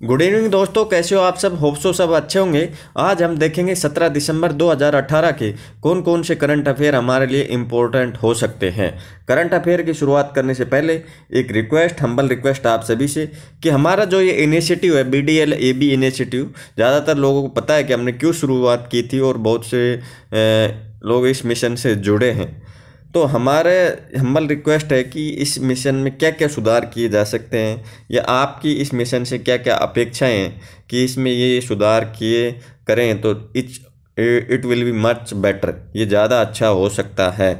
Good evening दोस्तों। कैसे हो आप सब? होप सो सब अच्छे होंगे। आज हम देखेंगे 17 दिसंबर 2018 के कौन कौन से करंट अफेयर हमारे लिए इम्पोर्टेंट हो सकते हैं। करंट अफेयर की शुरुआत करने से पहले एक रिक्वेस्ट हम्बल रिक्वेस्ट आप सभी से कि हमारा जो ये इनिशिएटिव है B D L A B initiative ज़्यादातर लोगों को पता है कि हमने क्यों शुरुआत की थी और बहुत से लोग इस मिशन से जुड़े हैं। तो हमारे हम्बल रिक्वेस्ट है कि इस मिशन में क्या क्या सुधार किए जा सकते हैं? या आपकी इस मिशन से क्या क्या अपेक्षाएँ हैं कि इसमें ये सुधार किए करें तो it's it will be much better ये ज़्यादा अच्छा हो सकता है।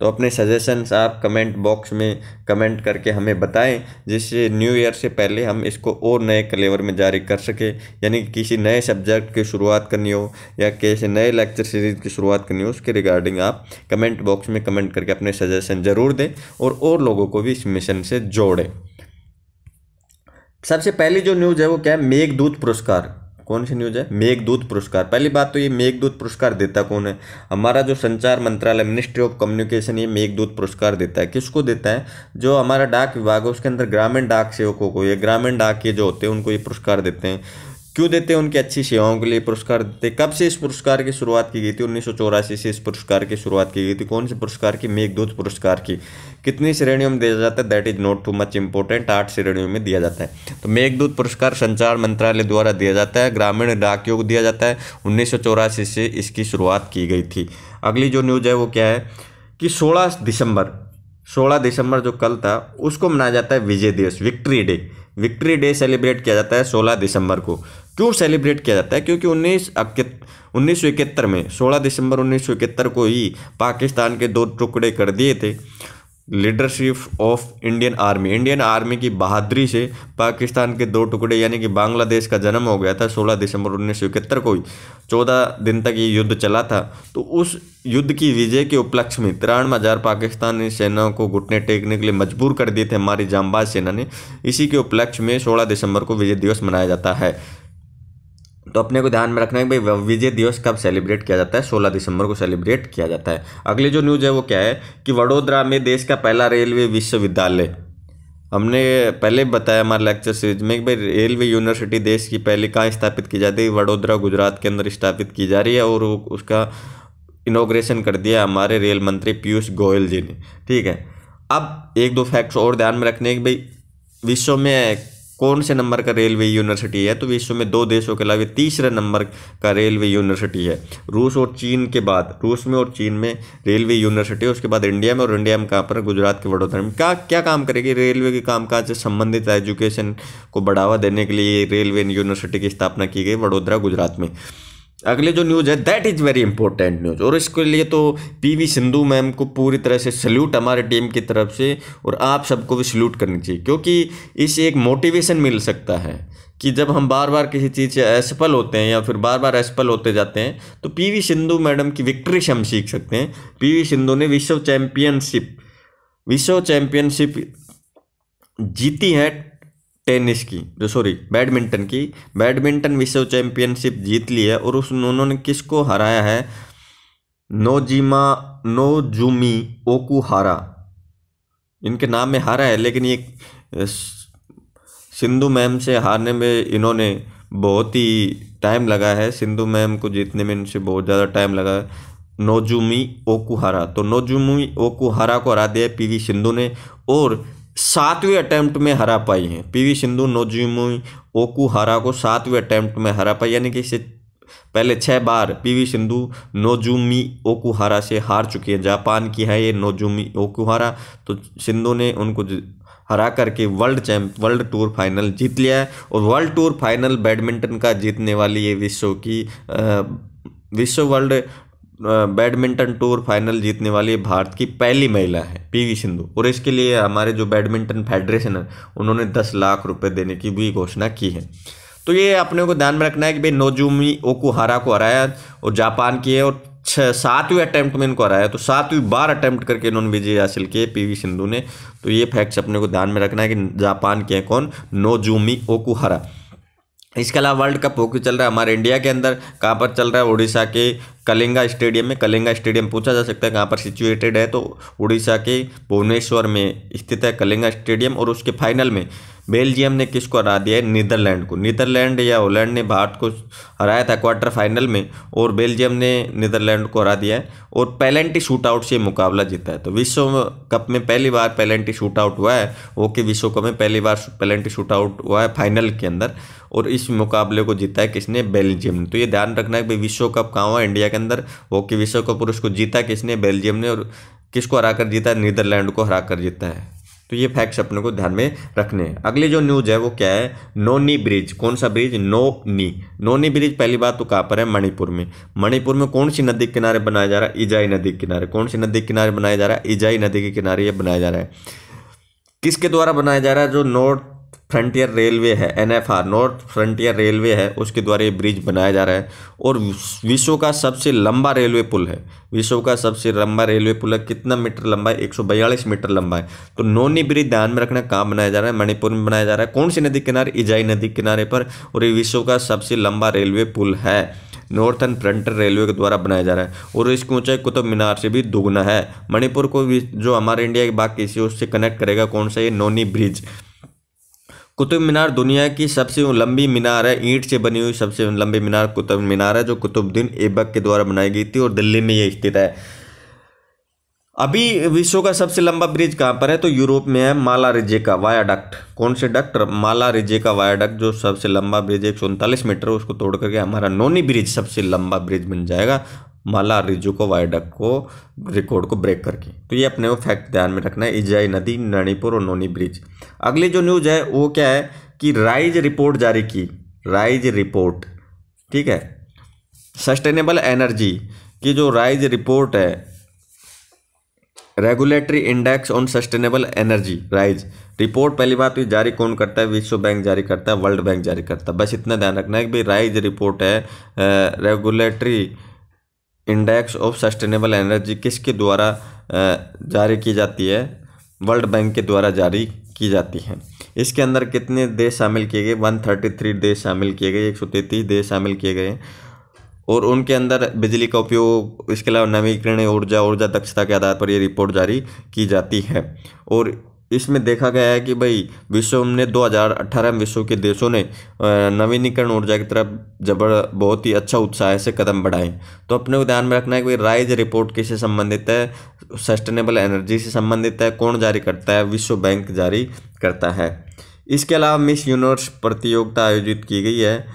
तो अपने सजेशंस आप कमेंट बॉक्स में कमेंट करके हमें बताएँ, जिससे न्यू ईयर से पहले हम इसको और नए कलेवर में जारी कर सके। यानी कि किसी नए सब्जेक्ट की शुरुआत करनी हो, या किसी नए लेक्चर सीरीज़ की शुरुआत करनी हो, उसके रिगार्डिंग आप कमेंट बॉक्स में कमेंट करके अपने सजेशन ज़रूर दें और और लोगों को भी इस मिशन से जोड़ें। सबसे पहली जो न्यूज़ है वो क्या है? मेघदूत पुरस्कार। कौन सी न्यूज़ है? मेघदूत पुरस्कार। पहली बात तो ये मेघदूत पुरस्कार देता कौन है? हमारा जो संचार मंत्रालय मिनिस्ट्री ऑफ़ कम्युनिकेशन ये मेघदूत पुरस्कार देता है। किसको देता है? जो हमारा डाक विभाग है, उसके अंदर ग्रामीण डाक सेवकों को, ये ग्रामीण डाक के जो होते हैं, उनको ये पुरस्कार देते हैं। क्यों देते हैं उनकी अच्छी सेवाओं के लिए पुरस्कार देते कब से इस पुरस्कार की शुरुआत की गई थी? उन्नीस सौ चौरासी से इस पुरस्कार की शुरुआत की गई थी। कौन से पुरस्कार की? मेघदूत पुरस्कार की। कितनी श्रेणियों में दिया जाता है? That is not too much important आठ श्रेणियों में दिया जाता है। तो मेघदूत पुरस्कार संचार मंत्रालय द्वारा दिया जाता है। ग्रामीण डाकियों को दिया जाता है। उन्नीस सौ चौरासी से इसकी शुरुआत की गई थी। अगली जो न्यूज़ है वो क्या है? कि सोलह दिसंबर सोलह दिसंबर जो कल था, उसको मनाया जाता है Vijay Diwas victory day victory day celebrate किया जाता है सोलह दिसंबर को। क्यों सेलिब्रेट किया जाता है? क्योंकि उन्नीस उन्नीस में, सोलह दिसंबर उन्नीस सौ इकहत्तर को ही पाकिस्तान के दो टुकड़े कर दिए थे। Leadership of Indian army. Indian army की बहादुरी से पाकिस्तान के दो टुकड़े, यानी कि बांग्लादेश का जन्म हो गया था 16 दिसंबर उन्नीस सौ इकहत्तर को ही। चौदह दिन तक ये युद्ध चला था। तो उस युद्ध की विजय के उपलक्ष्य में तिरानवे हज़ार पाकिस्तानी सेनाओं को घुटने टेकने के लिए मजबूर कर दिए थे हमारी जामबाज सेना ने। इसी के उपलक्ष्य में सोलह दिसंबर को विजय दिवस मनाया जाता है। तो अपने को ध्यान में रखना है भाई विजय दिवस कब सेलिब्रेट किया जाता है? सोलह दिसंबर को सेलिब्रेट किया जाता है। अगली जो न्यूज़ है, वो क्या है कि वडोदरा में देश का पहला रेलवे विश्वविद्यालय। हमने पहले बताया हमारे लेक्चर सीरीज़ में कि भाई रेलवे यूनिवर्सिटी देश की पहले कहाँ स्थापित की जाती है? वडोदरा, गुजरात के अंदर स्थापित की जा रही है और उसका इनोग्रेशन कर दिया हमारे रेल मंत्री पीयूष गोयल जी ने। ठीक है? अब एक दो फैक्ट्स और ध्यान में रखने की भाई, विश्व में कौन से नंबर का रेलवे यूनिवर्सिटी है? तो विश्व में दो देशों के अलावा तीसरे नंबर का रेलवे यूनिवर्सिटी है। रूस और चीन के बाद, रूस में और चीन में रेलवे यूनिवर्सिटी है। उसके बाद इंडिया में और इंडिया में कहाँ पर गुजरात के वडोदरा में। क्या क्या काम करेगी? रेलवे के कामकाज से संबंधित एजुकेशन को बढ़ावा देने के लिए रेलवे यूनिवर्सिटी की स्थापना की गई, वडोदरा, गुजरात में। अगले जो न्यूज़ है that is very important news और इसके लिए तो पीवी सिंधु मैम को पूरी तरह से सल्यूट हमारे टीम की तरफ़ से और आप सबको भी सल्यूट करनी चाहिए, क्योंकि इससे एक मोटिवेशन मिल सकता है कि जब हम बार बार किसी चीज़ से असफल होते हैं या फिर बार बार असफल होते जाते हैं तो पीवी सिंधु मैडम की विक्ट्री से हम सीख सकते हैं। पीवी सिंधु ने विश्व चैम्पियनशिप विश्व चैम्पियनशिप जीती है टेनिस की, जो सॉरी बैडमिंटन की। बैडमिंटन विश्व चैंपियनशिप जीत ली है और उस उन्होंने किसको हराया है? Nozomi, Nozomi Okuhara. इनके नाम में हारा है, लेकिन ये सिंधु मैम से हारने में इन्होंने बहुत ही टाइम लगा है। सिंधु मैम को जीतने में इनसे बहुत ज़्यादा टाइम लगा है। Nozomi Okuhara. तो नोजुमी ओकुहारा को हरा दिया पीवी सिंधु ने और सातवें अटैम्प्ट में हरा पाई हैं। पीवी सिंधु, नोजुमुई ओकुहारा को सातवें अटैम्प्ट में हरा पाई, यानी कि इसे पहले छः बार पीवी सिंधु नोजुमी ओकुहारा से हार चुकी है। जापान की है ये नोजुमी ओकुहारा तो सिंधु ने उनको हरा करके world champ, world tour final जीत लिया है और वर्ल्ड टूर फाइनल बैडमिंटन का जीतने वाली ये विश्व की विश्व वर्ल्ड बैडमिंटन टूर फाइनल जीतने वाली भारत की पहली महिला है पीवी सिंधु। और इसके लिए हमारे जो बैडमिंटन फेडरेशन है, उन्होंने दस लाख रुपए देने की भी घोषणा की है। तो ये अपने को ध्यान में रखना है कि भाई नोजूमी ओकुहारा को हराया और जापान की है और छः, सातवें अटैम्प्ट में इनको हराया तो सातवीं बार अटैम्प्ट करके इन्होंने विजय हासिल किए पीवी सिंधु ने। तो ये फैक्ट्स अपने को ध्यान में रखना है कि जापान के हैं कौन? Nozomi Okuhara. इसके अलावा वर्ल्ड कप हॉकी चल रहा है हमारे इंडिया के अंदर, कहाँ पर चल रहा है? उड़ीसा के कलिंगा स्टेडियम में, कलिंगा स्टेडियम पूछा जा सकता है, कहाँ पर सिचुएटेड है तो उड़ीसा के भुवनेश्वर में स्थित है कलिंगा स्टेडियम और उसके फाइनल में। बेल्जियम ने किसको हरा दिया है? नीदरलैंड को। नीदरलैंड या होलैंड ने भारत को हराया था क्वार्टर फाइनल में और बेल्जियम ने नीदरलैंड को हरा दिया है और पेलेंटी शूट आउट से मुकाबला जीता है। तो विश्व कप में पहली बार पेलेंटी शूट आउट हुआ है। ओके, विश्व कप में पहली बार पेलेंटी शूट आउट हुआ है फाइनल के अंदर और इस मुकाबले को जीता है किसने? बेल्जियम तो ये ध्यान रखना है कि विश्व कप कहाँ हुआ इंडिया के अंदर। हॉकी विश्व कप और उसको जीता किसने? बेल्जियम ने और किसको हराकर जीता है? नीदरलैंड को हरा कर जीता है। तो ये फैक्ट्स अपने को ध्यान में रखने हैं। अगली जो न्यूज़ है, वो क्या है? नोनी ब्रिज। कौन सा bridge? Noney Noney bridge पहली बात तो कहाँ पर है? मणिपुर में। मणिपुर में कौन सी नदी के किनारे बनाया जा रहा है? इजाई नदी के किनारे। कौन सी नदी के किनारे बनाया जा रहा है? इजाई नदी के किनारे ये बनाया जा रहा है। किसके द्वारा बनाया जा रहा है? जो नॉर्थ फ्रंटियर रेलवे है एनएफआर नॉर्थ फ्रंटियर रेलवे है, उसके द्वारा ये ब्रिज बनाया जा रहा है और विश्व का सबसे लंबा रेलवे पुल है। विश्व का सबसे लंबा रेलवे पुल है, कितना मीटर लंबा है? एक सौ बयालीस मीटर लंबा है। तो नोनी ब्रिज ध्यान में रखना कहाँ बनाया जा रहा है? मणिपुर में बनाया जा रहा है। कौन सी नदी किनारे? इजाई नदी किनारे पर और ये विश्व का सबसे लंबा रेलवे पुल है। नॉर्थन फ्रंटर रेलवे के द्वारा बनाया जा रहा है और इसकी ऊंचाई कुतुब मीनार से भी दोगुना है। मणिपुर को भी जो हमारे इंडिया के बाकी से उससे कनेक्ट करेगा, कौन सा? ये नोनी ब्रिज। कुतुब मीनार दुनिया की सबसे लंबी मीनार है। ईंट से बनी हुई सबसे लंबी मीनार कुतुब मीनार है, जो कुतुबुद्दीन ऐबक के द्वारा बनाई गई थी और दिल्ली में ये स्थित है। अभी विश्व का सबसे लंबा ब्रिज कहाँ पर है? तो यूरोप में है माला रिजे का वायाडक्ट। कौन से डक्ट माला रिजे का वायाडक्ट, जो सबसे लंबा ब्रिज एक मीटर उसको तोड़ करके हमारा नोनी ब्रिज सबसे लंबा ब्रिज बन जाएगा। माला रिजू को वायडक को रिकॉर्ड को ब्रेक करके। तो ये अपने को फैक्ट ध्यान में रखना है, इजाई नदी, नणीपुर और नोनी ब्रिज अगली जो न्यूज़ है, वो क्या है कि राइज रिपोर्ट जारी की। राइज रिपोर्ट ठीक है? सस्टेनेबल एनर्जी की जो राइज रिपोर्ट है regulatory index on sustainable energy RISE report पहली बात तो जारी कौन करता है? विश्व बैंक जारी करता है वर्ल्ड बैंक जारी करता है। बस इतना ध्यान रखना है कि भाई राइज रिपोर्ट है regulatory index of sustainable energy किसके द्वारा जारी की जाती है? वर्ल्ड बैंक के द्वारा जारी की जाती है। इसके अंदर कितने देश शामिल किए गए? वन थर्टी थ्री देश शामिल किए गए, एक सौ तैंतीस देश शामिल किए गए। और उनके अंदर बिजली का उपयोग, इसके अलावा नवीकरणीय ऊर्जा ऊर्जा दक्षता के आधार पर ये रिपोर्ट जारी की जाती है। और इसमें देखा गया है कि भाई, विश्व ने 2018 में विश्व के देशों ने नवीनीकरण ऊर्जा की तरफ़ जबर, बहुत ही अच्छा उत्साह से कदम बढ़ाए। तो अपने को ध्यान में रखना है कि भाई, राइज रिपोर्ट किससे संबंधित है? सस्टेनेबल एनर्जी से संबंधित है? कौन जारी करता है? विश्व बैंक जारी करता है। इसके अलावा मिस यूनिवर्स प्रतियोगिता आयोजित की गई है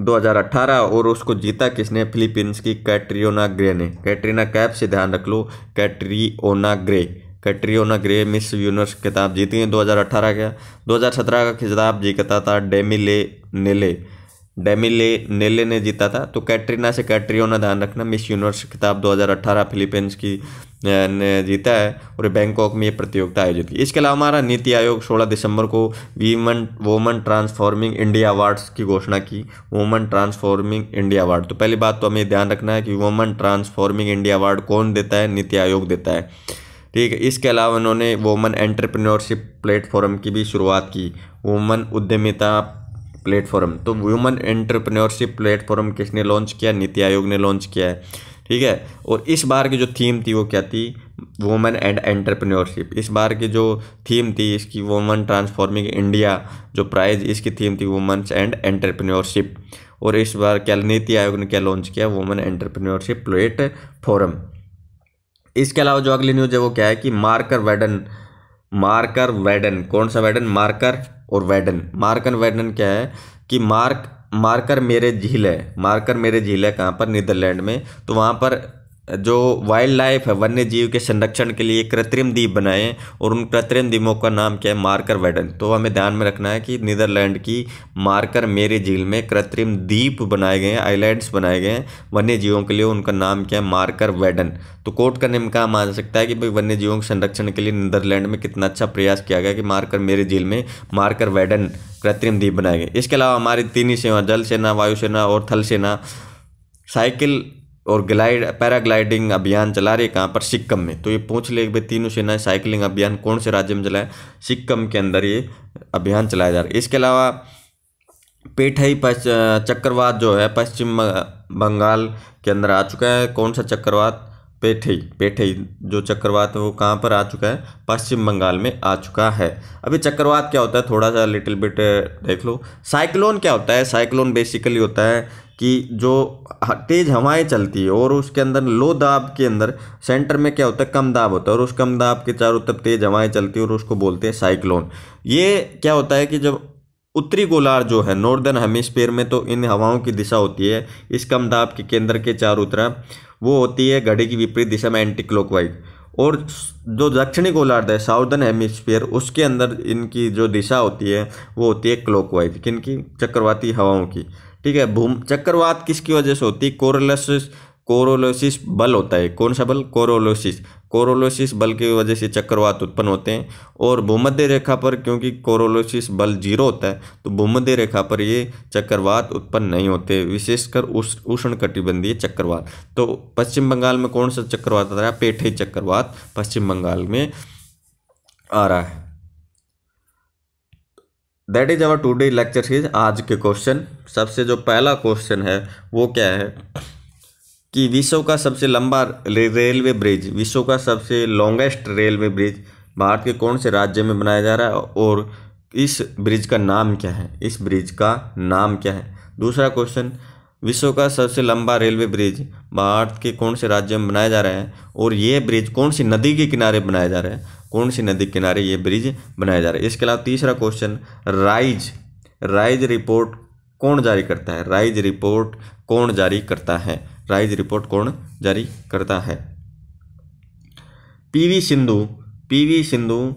2018 और उसको जीता किसने? फिलीपींस की कैट्रियोना ग्रे ने। कैटरीना कैप से ध्यान रख लो। Catriona Gray. Catriona Gray Miss Universe खिताब जीती हैं 2018 का। 2017 का खिताब जीता था डेमिले नेले। डेमिले नेले ने जीता था। तो कैटरीना से कैट्रियोना ध्यान रखना, मिस यूनिवर्स खिताब 2018 फिलीपींस की ने जीता है और बैंकॉक में ये प्रतियोगिता आयोजित की। इसके अलावा हमारा नीति आयोग 16 दिसंबर को women, women transforming India awards की घोषणा की, वोमन ट्रांसफॉर्मिंग इंडिया अवार्ड। तो पहली बात तो हमें ध्यान रखना है कि वोमन ट्रांसफॉर्मिंग इंडिया अवार्ड कौन देता है? नीति आयोग देता है। ठीक है, इसके अलावा उन्होंने वोमन एंटरप्रेन्योरशिप प्लेटफॉर्म की भी शुरुआत की, वोमन उद्यमिता प्लेटफॉर्म। तो वुमन एंटरप्रेन्योरशिप प्लेटफॉर्म किसने लॉन्च किया? नीति आयोग ने लॉन्च किया है, ठीक है? और इस बार की जो थीम थी वो क्या थी? Women and entrepreneurship. इस बार की जो थीम थी इसकी वुमेन ट्रांसफॉर्मिंग इंडिया, जो प्राइज इसकी थीम थी वुमेन्स एंड एंटरप्रेन्योरशिप। और इस बार क्या नीति आयोग ने क्या लॉन्च किया? Women entrepreneurship platform. इसके अलावा जो अगली न्यूज़ है वो क्या है कि मार्कर वेडन मार्कर वेडन, कौन सा वेडन? मार्कर और वेडन। मार्कर वेडन क्या है कि मार्क, मार्कर मेरे झील है। मार्कर मेरे झील है कहाँ पर? नीदरलैंड में। तो वहाँ पर जो वाइल्ड लाइफ है वन्य जीव के संरक्षण के लिए कृत्रिम द्वीप बनाए और उन कृत्रिम द्वीपों का नाम क्या है? मार्कर वेडन। तो हमें ध्यान में रखना है कि नीदरलैंड की मार्कर मेरी झील में कृत्रिम द्वीप बनाए गए हैं आइलैंड्स बनाए गए हैं वन्य जीवों के लिए उनका नाम क्या है? मार्कर वेडन। तो कोर्ट का नियम कहा मान सकता है कि भाई वन्य जीवों के संरक्षण के लिए नीदरलैंड में कितना अच्छा प्रयास किया गया कि मार्कर मेरी झील में मार्कर वेडन कृत्रिम द्वीप बनाए गए। इसके अलावा हमारी तीन ही सेवा जल सेना वायुसेना और थल सेना, साइकिल और ग्लाइड, पैराग्लाइडिंग अभियान चला रही है कहाँ पर? सिक्किम में। तो ये पूछ ले भाई तीनों सेनाएँ साइकिलिंग अभियान कौन से राज्य में चलाए सिक्किम के अंदर ये अभियान चलाया जा रहा है। इसके अलावा पेठई चक्रवात जो है पश्चिम बंगाल के अंदर आ चुका है। कौन सा चक्रवात? पेठई पेठई जो चक्रवात है वो कहाँ पर आ चुका है? पश्चिम बंगाल में आ चुका है। अभी चक्रवात क्या होता है? थोड़ा सा लिटिल बिट देख लो। साइक्लोन क्या होता है? साइक्लोन बेसिकली होता है कि जो तेज़ हवाएँ चलती है और उसके अंदर लो दाब के अंदर सेंटर में क्या होता है? कम दाब होता है और उस कम दाब के चारों तरफ़ तेज़ हवाएँ चलती है और उसको बोलते हैं साइक्लोन ये क्या होता है कि जब उत्तरी गोलार्ध जो है नॉर्दर्न हेमिस्फीयर में तो इन हवाओं की दिशा होती है, इस कम दाब के केंद्र के चारों तरफ़, वो होती है घड़ी की विपरीत दिशा में एंटी क्लॉकवाइज और जो दक्षिणी गोलार्ध है साउदर्न हेमिस्फीयर उसके अंदर इनकी जो दिशा होती है, वो होती है क्लॉकवाइज किनकी? चक्रवाती हवाओं की। ठीक है, भूम, चक्रवात किसकी वजह से होती है? कोरलस कोरोलोसिस बल होता है। कौन सा बल? कोरोलोसिस। कोरोलोसिस बल की वजह से चक्रवात उत्पन्न होते हैं और भूमध्य रेखा पर, क्योंकि कोरोलोसिस बल ज़ीरो होता है तो भूमध्य रेखा पर ये चक्रवात उत्पन्न नहीं होते। विशेषकर उस उष्ण कटिबंधीय चक्रवात। तो पश्चिम बंगाल में कौन सा चक्रवात आ रहा है? पेठे चक्रवात पश्चिम बंगाल में आ रहा है। That is our today lecture seize आज के क्वेश्चन सबसे जो पहला क्वेश्चन है, वो क्या है? कि विश्व का सबसे लंबा रेलवे ब्रिज, विश्व का सबसे लॉन्गेस्ट रेलवे ब्रिज भारत के कौन से राज्य में बनाया जा रहा है और इस ब्रिज का नाम क्या है? इस ब्रिज का नाम क्या है? दूसरा क्वेश्चन विश्व का सबसे लंबा रेलवे ब्रिज भारत के कौन से राज्य में बनाया जा रहा है और ये ब्रिज कौन सी नदी के किनारे बनाया जा रहा है? कौन सी नदी के किनारे ये ब्रिज बनाया जा रहा है? इसके अलावा तीसरा क्वेश्चन राइज राइज रिपोर्ट कौन जारी करता है? राइज रिपोर्ट कौन जारी करता है? राइज रिपोर्ट कौन जारी करता है? पीवी सिंधु पीवी सिंधु,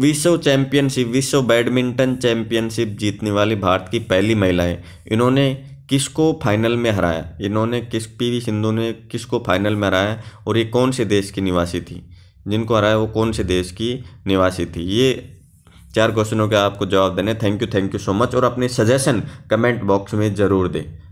विश्व चैंपियनशिप, विश्व बैडमिंटन चैंपियनशिप जीतने वाली भारत की पहली महिला है। इन्होंने किसको फाइनल में हराया? इन्होंने किस पीवी सिंधु ने किसको फाइनल में हराया? और ये कौन से देश की निवासी थी? जिनको हराया वो कौन से देश की निवासी थी? ये चार क्वेश्चनों के आपको जवाब देने। Thank you thank you so much और अपने सजेशन कमेंट बॉक्स में ज़रूर दें।